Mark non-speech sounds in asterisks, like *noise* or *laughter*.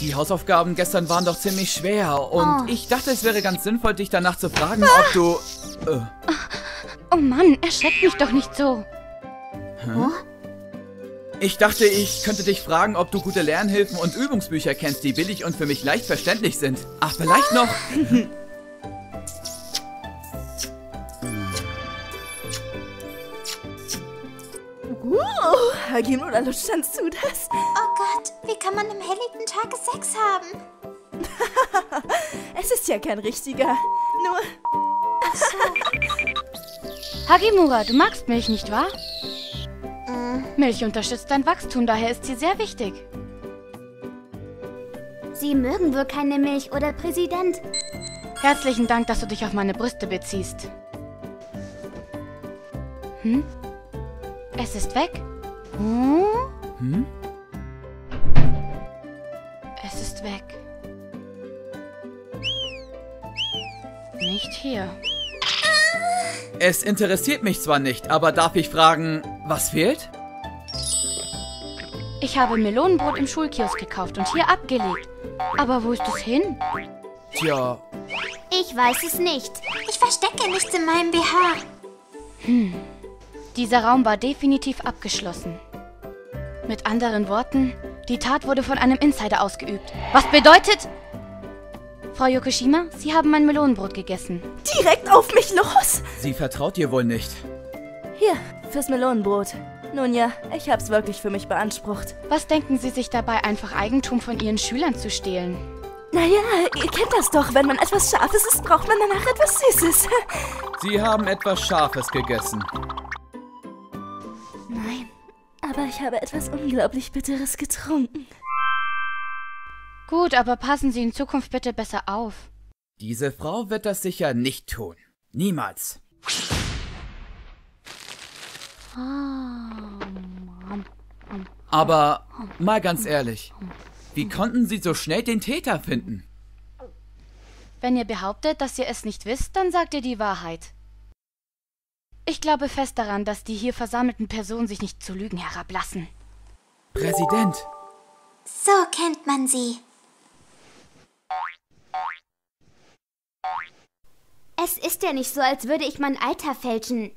Die Hausaufgaben gestern waren doch ziemlich schwer und Oh. ich dachte, es wäre ganz sinnvoll, dich danach zu fragen, ob du... Äh, Oh Mann, erschreck mich doch nicht so. ich dachte, ich könnte dich fragen, ob du gute Lernhilfen und Übungsbücher kennst, die billig und für mich leicht verständlich sind. Ach, vielleicht noch... *laughs* Uh, Hagimura lutscht du das? Oh Gott, wie kann man am helllichten Tage Sex haben? *laughs* Es ist ja kein richtiger. Nur, Hagimura, du magst Milch, nicht wahr? Milch unterstützt dein Wachstum, daher ist sie sehr wichtig. Sie mögen wohl keine Milch, oder Präsident? Herzlichen Dank, dass du dich auf meine Brüste beziehst. Hm? Es ist weg? Hm? Hm? Es ist weg. Nicht hier. Es interessiert mich zwar nicht, aber darf ich fragen, was fehlt? Ich habe Melonenbrot im Schulkiosk gekauft und hier abgelegt. Aber wo ist es hin? Tja, Ich weiß es nicht. Ich verstecke nichts in meinem BH. Dieser Raum war definitiv abgeschlossen. Mit anderen Worten, die Tat wurde von einem Insider ausgeübt. Was bedeutet... Frau Yokoshima, Sie haben mein Melonenbrot gegessen. direkt auf mich los! sie vertraut dir wohl nicht. Hier, fürs Melonenbrot. Nun ja, ich hab's wirklich für mich beansprucht. Was denken Sie sich dabei, einfach Eigentum von Ihren Schülern zu stehlen? Naja, ihr kennt das doch. Wenn man etwas Scharfes isst, braucht man danach etwas Süßes. Sie haben etwas Scharfes gegessen. Nein, aber ich habe etwas unglaublich Bitteres getrunken. Gut, aber passen Sie in Zukunft bitte besser auf. Diese Frau wird das sicher nicht tun. Niemals. Aber mal ganz ehrlich, wie konnten Sie so schnell den Täter finden? Wenn ihr behauptet, dass ihr es nicht wisst, dann sagt ihr die Wahrheit. Ich glaube fest daran, dass die hier versammelten Personen sich nicht zu Lügen herablassen. Präsident, So kennt man sie. Es ist ja nicht so, als würde ich mein Alter fälschen.